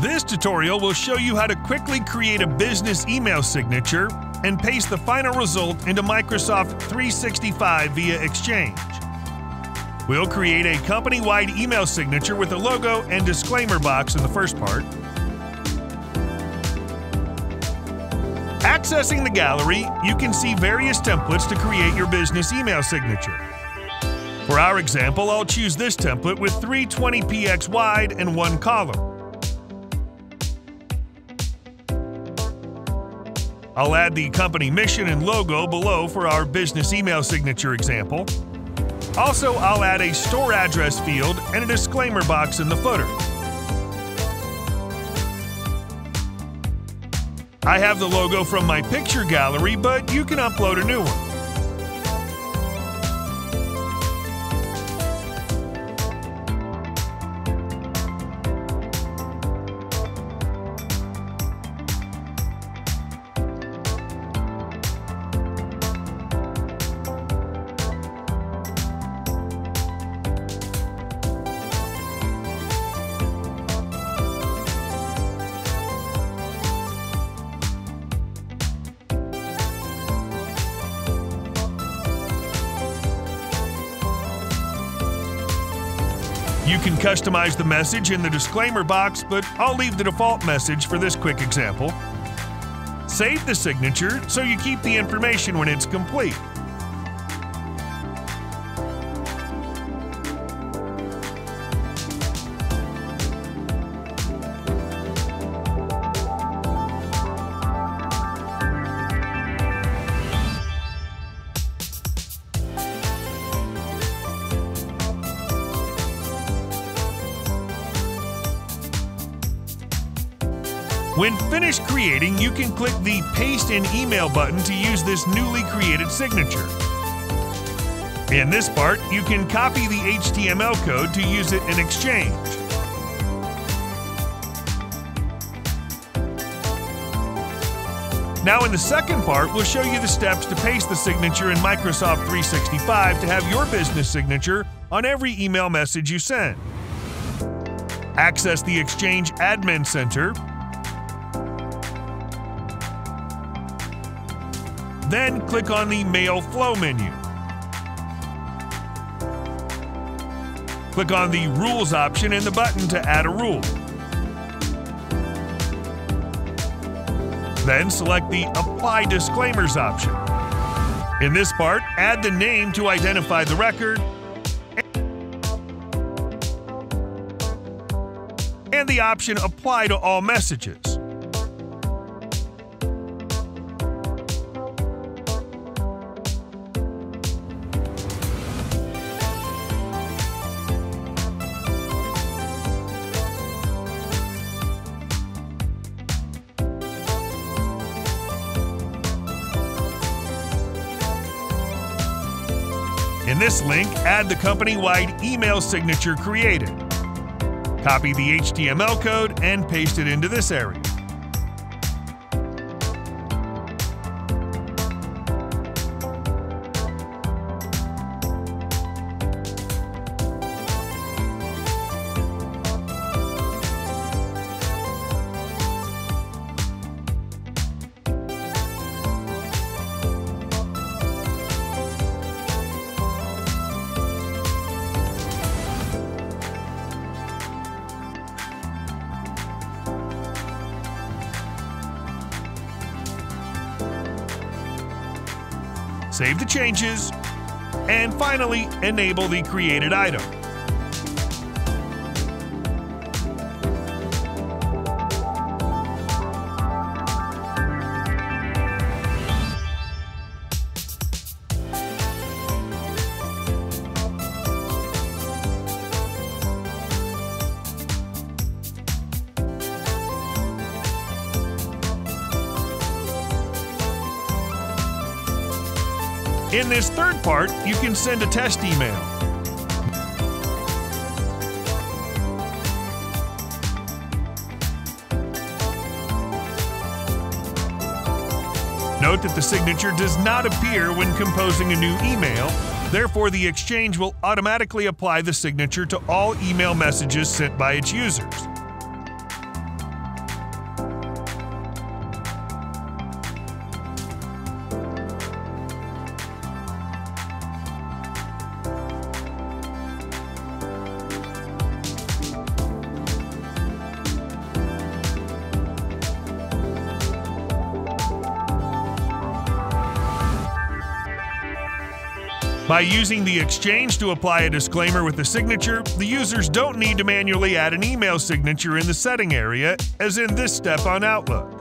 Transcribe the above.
This tutorial will show you how to quickly create a business email signature and paste the final result into Microsoft 365 via Exchange. We'll create a company-wide email signature with a logo and disclaimer box in the first part. Accessing the gallery, you can see various templates to create your business email signature. For our example, I'll choose this template with three 20px wide and one column. I'll add the company mission and logo below for our business email signature example. Also, I'll add a store address field and a disclaimer box in the footer. I have the logo from my picture gallery, but you can upload a new one. You can customize the message in the disclaimer box, but I'll leave the default message for this quick example. Save the signature so you keep the information when it's complete. When finished creating, you can click the Paste in Email button to use this newly created signature. In this part, you can copy the HTML code to use it in Exchange. Now in the second part, we'll show you the steps to paste the signature in Microsoft 365 to have your business signature on every email message you send. Access the Exchange Admin Center Then click on the Mail Flow menu. Click on the Rules option and the button to add a rule. Then select the Apply Disclaimers option. In this part, add the name to identify the record and the option Apply to all messages. In this link, add the company-wide email signature created. Copy the HTML code and paste it into this area. Save the changes, and finally, enable the created item. In this third part, you can send a test email. Note that the signature does not appear when composing a new email, therefore the Exchange will automatically apply the signature to all email messages sent by its users. By using the Exchange to apply a disclaimer with the signature, the users don't need to manually add an email signature in the setting area, as in this step on Outlook.